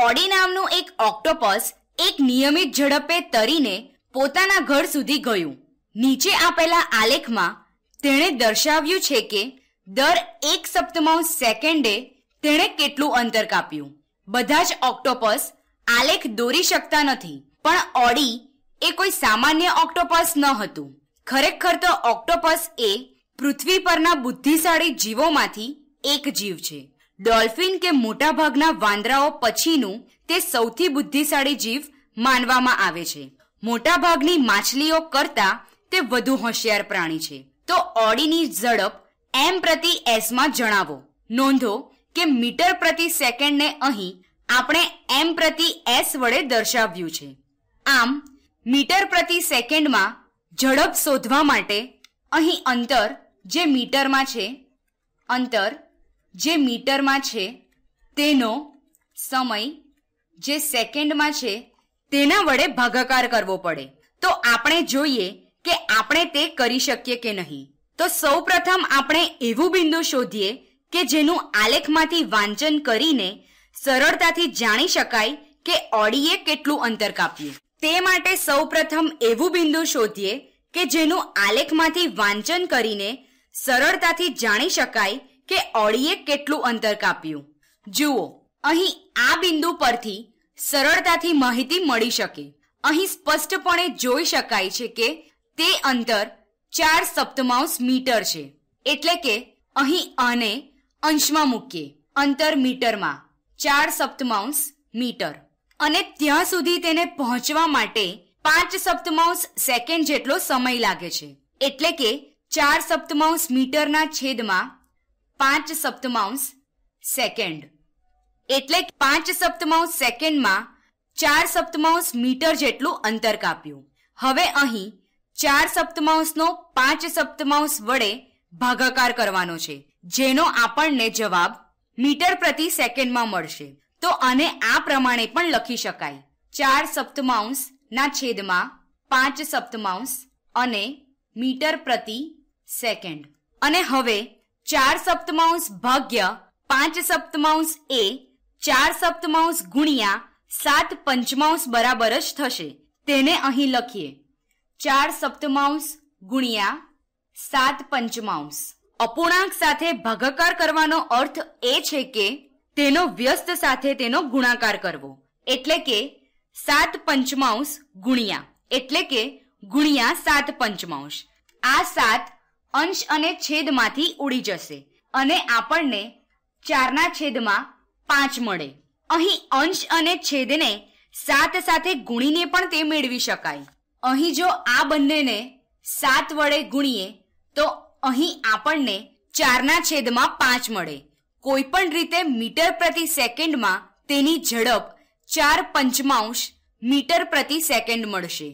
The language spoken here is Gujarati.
ઓડી નામનું એક ઓક્ટોપસ એક નિયમિત ઝડપે તરીને પોતાના ઘર સુધી ગયું. નીચે આપેલા આલેખમાં તેણે દર્શાવ્યું છે કે દર એક સપ્તમાંશ સેકન્ડે તેણે કેટલું અંતર કાપ્યું. બધા જ ઓક્ટોપસ આલેખ દોરી શકતા નથી, પણ ઓડી એ કોઈ સામાન્ય ઓક્ટોપસ ન હતું. ખરેખર તો ઓક્ટોપસ એ પૃથ્વી પરના બુદ્ધિશાળી જીવોમાંથી એક જીવ છે. ડોલ્ફિન કે મોટાભાગના વાંદરાઓ પછીનું તે સૌથી બુદ્ધિશાળી જીવ માનવામાં આવે છે. મોટાભાગની માછલીઓ કરતા તે વધુ હોશિયાર પ્રાણી છે. તો ઓડીની ઝડપ એમ પ્રતિ એસમાં જણાવો. નોંધો કે મીટર પ્રતિ સેકન્ડને અહીં આપણે એમ પ્રતિ એસ વડે દર્શાવ્યું છે. આમ, મીટર પ્રતિ સેકન્ડમાં ઝડપ શોધવા માટે અહીં અંતર જે મીટરમાં છે, અંતર જે મીટરમાં છે, તેનો સમય જે સેકન્ડમાં છે, તેના વડે ભાગાકાર કરવો પડે. તો આપણે જોઈએ કે આપણે તે કરી શકીએ કે નહીં. તો સૌપ્રથમ આપણે એવું બિંદુ શોધીએ કે જેનું આલેખમાંથી વાંચન કરીને સરળતાથી જાણી શકાય કે ઓડીએ કેટલું અંતર કાપ્યું. તે માટે સૌપ્રથમ એવું બિંદુ શોધીએ કે જેનું આલેખમાંથી વાંચન કરીને સરળતાથી જાણી શકાય કે ઓળીએ કેટલું અંતર કાપ્યું? જુઓ, અહીં આ બિંદુ પરથી સરળતાથી માહિતી મળી શકે. અહીં સ્પષ્ટપણે જોઈ શકાય છે કે તે અંતર ચાર સપ્તમાંશ મીટર છે. એટલે કે અહીં આને અંશમાં મૂકીએ. અંતર મીટરમાં ચાર સપ્તમાંશ મીટર. અને ત્યાં સુધી તેને પહોંચવા માટે પાંચ સપ્તમાંશ સેકન્ડ જેટલો સમય લાગે છે. એટલે કે ચાર સપ્તમાંશ મીટરના છેદમાં પાંચ સપ્તમાંશ સેકન્ડ. એટલે પાંચ સપ્તમાંશ સેકન્ડમાં ચાર સપ્તમાંશ મીટર જેટલું અંતર કાપ્યું. હવે અહીં ચાર સપ્તમાંશનો પાંચ સપ્તમાંશ વડે ભાગાકાર કરવાનો છે, જેનો આપણને જવાબ મીટર પ્રતિ સેકન્ડમાં મળશે. તો આને આ પ્રમાણે પણ લખી શકાય. ચાર સપ્તમાંશ ના છેદમાં પાંચ સપ્તમાંશ અને મીટર પ્રતિ સેકન્ડ. અને હવે ચાર સપ્તમાંશ ભાગ્ય, પાંચ સપ્તમાંશ એ, ચાર સપ્તમાંશ ગુણ્યા, સાત પંચમાંશ બરાબર જ થશે. તેને અહીં લખીએ. ચાર સપ્તમાંશ ગુણ્યા, સાત પંચમાંશ. અપૂર્ણાંક સાથે ભાગાકાર કરવાનો અર્થ એ છે કે તેનો વ્યસ્ત સાથે તેનો ગુણાકાર કરવો. એટલે કે સાત પંચમાંશ ગુણ્યા. એટલે કે ગુણ્યા સાત પંચમાંશ. આ સાત અંશ અને છેદમાંથી ઉડી જશે અને આપણને ચારના છેદમાં પાંચ મળે. અહીં અંશ અને છેદને સાત સાથે ગુણીને પણ તે મેળવી શકાય. અહીં જો આ બંનેને સાત વડે ગુણીએ, તો અહીં આપણને ચારના છેદમાં પાંચ મળે. કોઈ પણ રીતે મીટર પ્રતિ સેકન્ડમાં તેની ઝડપ ચાર પંચમાંશ મીટર પ્રતિ સેકન્ડ મળશે.